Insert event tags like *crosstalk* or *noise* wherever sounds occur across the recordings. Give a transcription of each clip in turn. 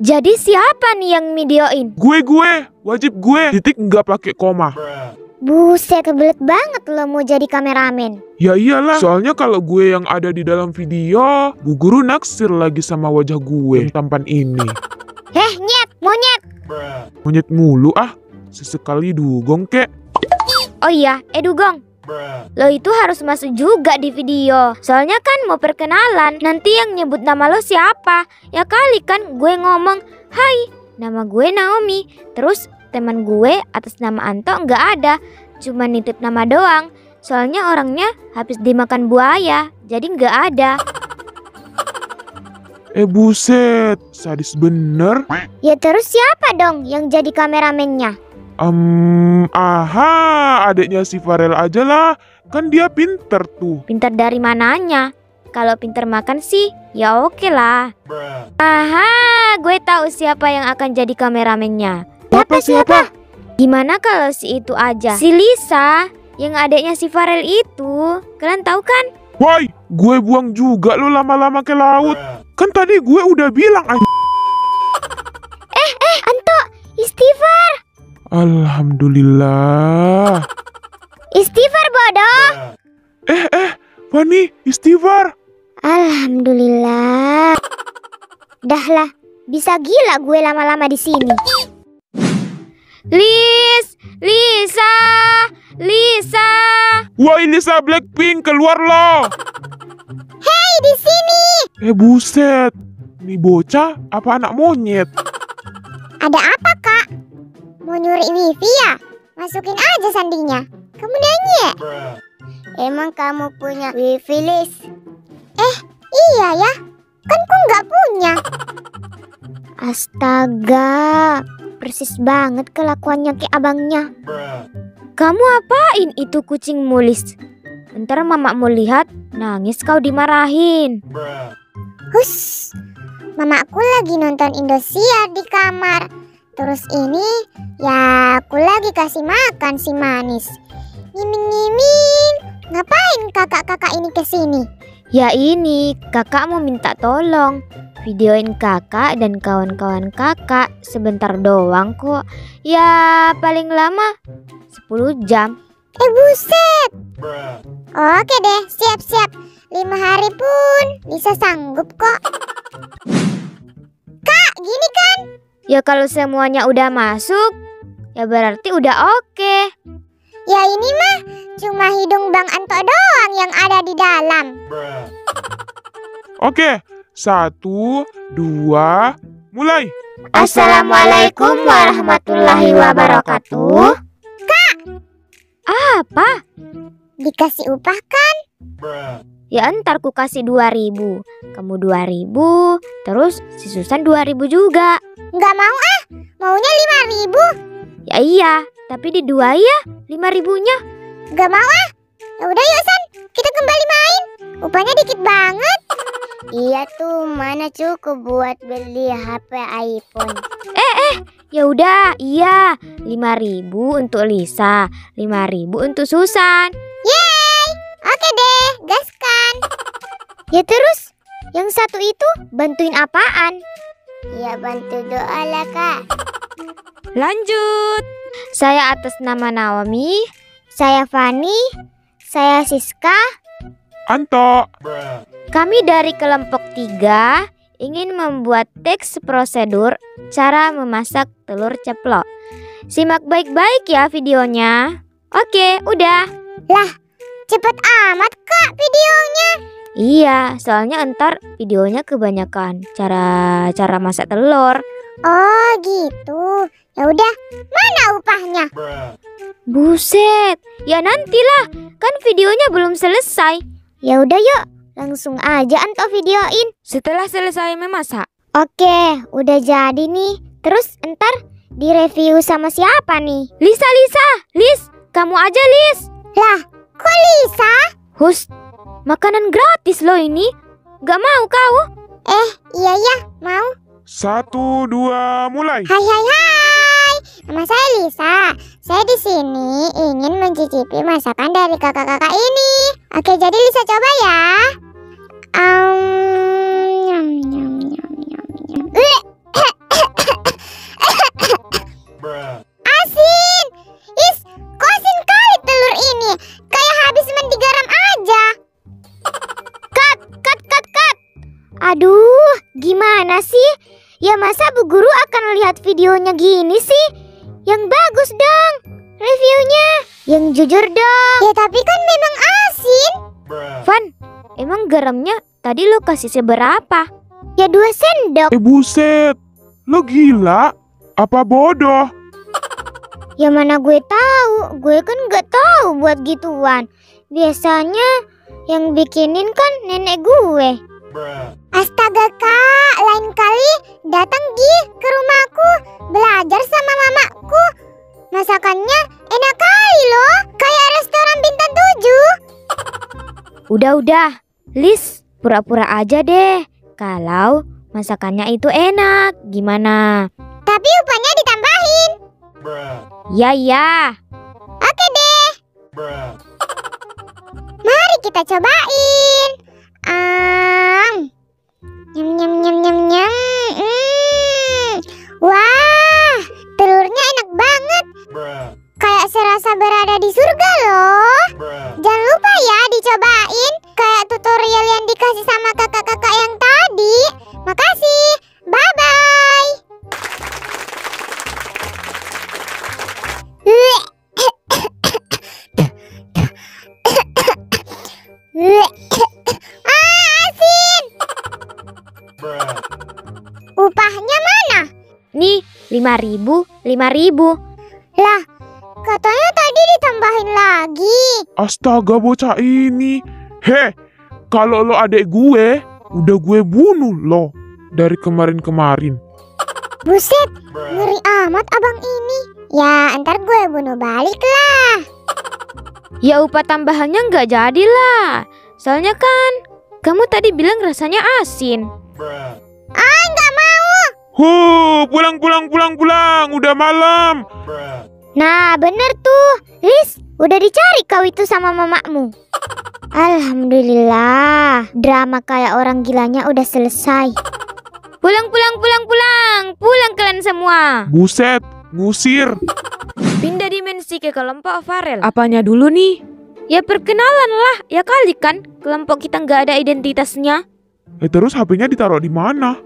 Jadi siapa nih yang videoin? Gue gue, wajib gue. Titik nggak pakai koma. Buset, kebelet banget lo mau jadi kameramen. Ya iyalah, soalnya kalau gue yang ada di dalam video, Bu Guru naksir lagi sama wajah gue yang tampan ini. Heh, nyet, monyet. Monyet mulu ah, sesekali dugong kek. Oh iya, eh Dugong. Lo itu harus masuk juga di video. Soalnya kan mau perkenalan. Nanti yang nyebut nama lo siapa? Ya kali kan gue ngomong, "Hai, nama gue Naomi." Terus teman gue atas nama Anto nggak ada. Cuma nitip nama doang. Soalnya orangnya habis dimakan buaya, jadi nggak ada. Eh buset, sadis bener. Ya terus siapa dong yang jadi kameramennya? Um, aha, adiknya si Farel aja lah. Kan dia pinter tuh. Pinter dari mananya? Kalau pinter makan sih, ya oke lah. Aha, gue tahu siapa yang akan jadi kameramennya. Siapa siapa? Gimana kalau si itu aja? Si Lisa, yang adiknya si Farel itu. Kalian tahu kan? Woi, gue buang juga lo lama-lama ke laut. Kan tadi gue udah bilang anj- Alhamdulillah. istighfar bodoh. Eh eh, Fani, istighfar. Alhamdulillah. Dah lah, bisa gila gue lama-lama di sini. Lis, Lisa, Lisa. Woi Lisa Blackpink, keluar lo. Hei, di sini. Eh buset, nih bocah apa anak monyet? Ada apa? Mau nyuri wifi ya? Masukin aja sandinya. Kamu nanya? Emang kamu punya wifi, Lis? Eh, iya ya. Kan ku nggak punya. Astaga, persis banget kelakuannya ke abangnya. Kamu apain itu kucing mulis? Ntar mamamu lihat, nangis kau dimarahin. Hus, mamaku lagi nonton Indosiar di kamar. Terus ini, ya aku lagi kasih makan si manis. Nyimin-nyimin, ngapain kakak-kakak ini ke sini? Ya ini, kakak mau minta tolong. Videoin kakak dan kawan-kawan kakak sebentar doang kok. Ya paling lama 10 jam. Eh buset. Oke deh, siap-siap. Lima hari pun bisa sanggup kok. Kak, gini kan? Ya kalau semuanya udah masuk, ya berarti udah oke. Ya ini mah cuma hidung Bang Anto doang yang ada di dalam. *laughs* Oke, satu, dua, mulai. Assalamualaikum warahmatullahi wabarakatuh. Apa? Dikasih upah kan? Ya ntar ku kasih 2000 Kamu 2000 Terus si Susan 2000 juga Nggak mau ah, maunya lima ribu. Ya iya Tapi di dua ya 5000 nya Nggak mau ah. Ya udah yuk San, kita kembali main. Upahnya dikit banget. Iya tuh, mana cukup buat beli HP iPhone. Ya udah iya 5000 untuk Lisa 5000 untuk Susan Yeay, oke deh, gaskan. Ya terus, yang satu itu bantuin apaan? Ya bantu doa lah kak. Lanjut Saya atas nama Naomi Saya Fani, saya Siska. Anto. Kami dari kelompok 3 ingin membuat teks prosedur cara memasak telur ceplok. Simak baik-baik ya videonya. Oke, udah. Cepet amat kak videonya. Iya, soalnya entar videonya kebanyakan cara cara masak telur. Oh gitu. Ya udah, mana upahnya? Buset, ya nantilah, kan videonya belum selesai. Ya udah yuk, langsung aja Anto videoin. Setelah selesai memasak, Oke, udah jadi nih. Terus entar direview sama siapa nih? Lisa, Lisa, Lis, kamu aja Lis. Lah, kok Lisa? Hus, Makanan gratis loh ini. Gak mau kau? Eh, iya ya mau. Satu, dua, mulai. Hai hai hai. Nama saya Lisa. Saya di sini ingin mencicipi masakan dari kakak-kakak ini. Oke, jadi Lisa coba ya. Um, nyam, nyam, nyam, nyam, nyam. Aduh, gimana sih? Ya masa Bu Guru akan lihat videonya gini sih? Yang bagus dong, reviewnya. Yang jujur dong. Ya tapi kan memang asin. Van, emang garamnya tadi lo kasih seberapa? Ya dua sendok. Eh buset, lo gila? Apa bodoh? Ya mana gue tahu, gue kan nggak tahu buat gituan. Biasanya yang bikinin kan nenek gue. Astaga kak, lain kali datang Gi ke rumahku belajar sama mamaku. Masakannya enak kali loh, kayak restoran bintang 7. *laughs* Udah-udah, Lis, pura-pura aja deh. Kalau masakannya itu enak, gimana? Tapi upahnya ditambahin. Ya ya. Oke deh, mari kita cobain. Um, nyam nyam nyam nyam nyam. Mm. Wah, telurnya enak banget. Kayak serasa berada di surga loh. Jangan lupa ya dicobain kayak tutorial yang dikasih sama kakak-kakak yang tadi. Makasih. Bye bye. ah, lima ribu, lima ribu. Lah, katanya tadi ditambahin lagi. Astaga bocah ini. Heh, kalau lo adek gue, udah gue bunuh lo dari kemarin-kemarin. Buset, ngeri amat abang ini. Ya, ntar gue bunuh balik lah. Ya upah tambahannya nggak jadi lah. Soalnya kan, kamu tadi bilang rasanya asin. Mau. Huh, pulang pulang pulang pulang, udah malam. Nah, bener tuh. Lis, udah dicari kau itu sama mamakmu. *laughs* Alhamdulillah, drama kayak orang gilanya udah selesai. Pulang, pulang, pulang, pulang. Pulang kalian semua. Buset, ngusir. Pindah dimensi ke kelompok Farel. Apanya dulu nih? Ya perkenalan lah. Ya kali kan, kelompok kita nggak ada identitasnya. Eh terus HP-nya ditaruh di mana?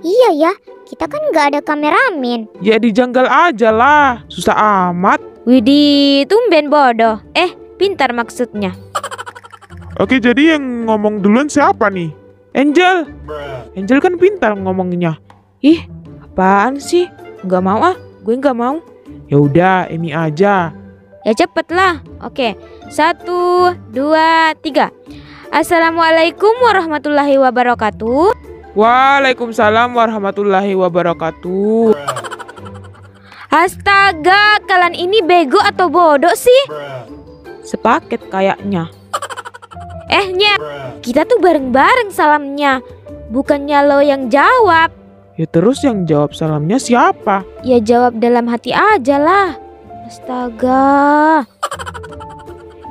Iya ya, kita kan nggak ada kameramen. Ya dijanggal aja lah. Susah amat. Widih, tumben bodoh. Eh, pintar maksudnya. Oke, jadi yang ngomong duluan siapa nih? Angel. Angel kan pintar ngomongnya. Ih, apaan sih? Nggak mau ah. Gue nggak mau. Ya udah, Emi aja. Ya cepet lah. Oke, satu, dua, tiga. Assalamualaikum warahmatullahi wabarakatuh. Waalaikumsalam warahmatullahi wabarakatuh. Astaga, kalian ini bego atau bodoh sih? Sepaket kayaknya. Eh, Nya, kita tuh bareng-bareng salamnya. Bukannya lo yang jawab. Ya terus yang jawab salamnya siapa? Ya jawab dalam hati aja lah. Astaga.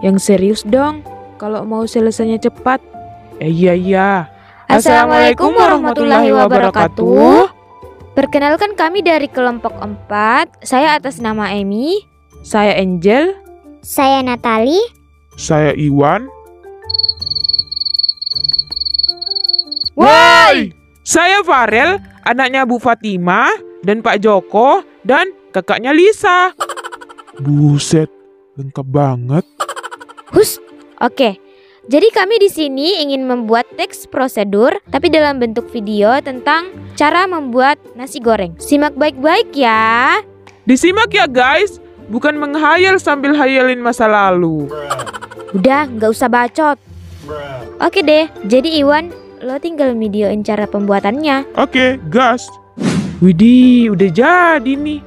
Yang serius dong. Kalau mau selesainya cepat. Eh iya iya. Assalamualaikum warahmatullahi wabarakatuh. Perkenalkan kami dari kelompok 4. Saya atas nama Emi. Saya Angel. Saya Natali. Saya Iwan. Woi! Saya Farel, anaknya Bu Fatima dan Pak Joko dan kakaknya Lisa. Buset, lengkap banget. Hus. Oke. Jadi kami di sini ingin membuat teks prosedur tapi dalam bentuk video tentang cara membuat nasi goreng. Simak baik-baik ya. Disimak ya guys, bukan menghayal sambil hayalin masa lalu. Udah, nggak usah bacot. Oke deh. Jadi Iwan, lo tinggal videoin cara pembuatannya. Oke, gas. Widih, udah jadi nih.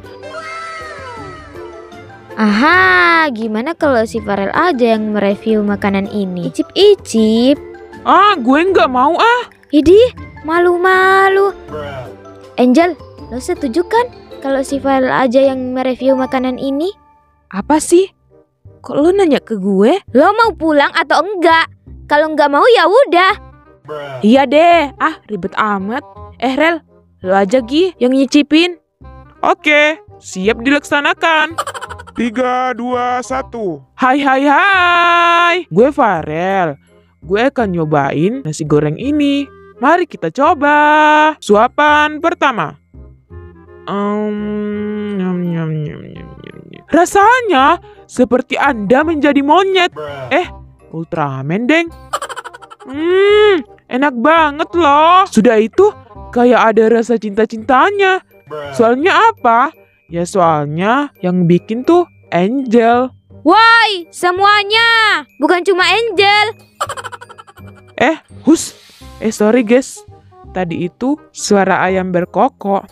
Aha, gimana kalau si Farel aja yang mereview makanan ini? Icip-icip. Ah, gue nggak mau ah. Idih, malu-malu. Angel, lo setuju kan kalau si Farel aja yang mereview makanan ini? Apa sih? Kok lu nanya ke gue? Lo mau pulang atau enggak? Kalau enggak mau ya udah. Iya deh. Ah, ribet amat. Eh, Rel, lu aja Gi yang nyicipin. Oke, siap dilaksanakan. Tiga, dua, satu. Hai hai hai. Gue Farel. Gue akan nyobain nasi goreng ini. Mari kita coba. Suapan pertama. Um, nyam, nyam, nyam, nyam, nyam, nyam. Rasanya seperti Anda menjadi monyet. Eh, Ultraman, Deng. Hmm, enak banget loh. Sudah itu kayak ada rasa cinta-cintanya. Soalnya apa? Ya soalnya yang bikin tuh Angel. Woi, semuanya. Bukan cuma Angel. *laughs* Eh, hus. Eh, sorry guys. Tadi itu suara ayam berkokok.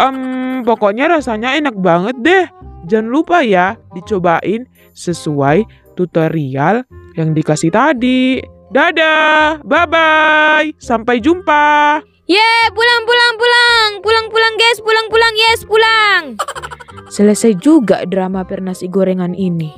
Em, pokoknya rasanya enak banget deh. Jangan lupa ya, dicobain sesuai tutorial yang dikasih tadi. Dadah, bye-bye, sampai jumpa. Ye, pulang, pulang, pulang. Pulang, pulang, guys. Pulang, pulang, yes, pulang. *laughs* Selesai juga drama per nasi gorengan ini.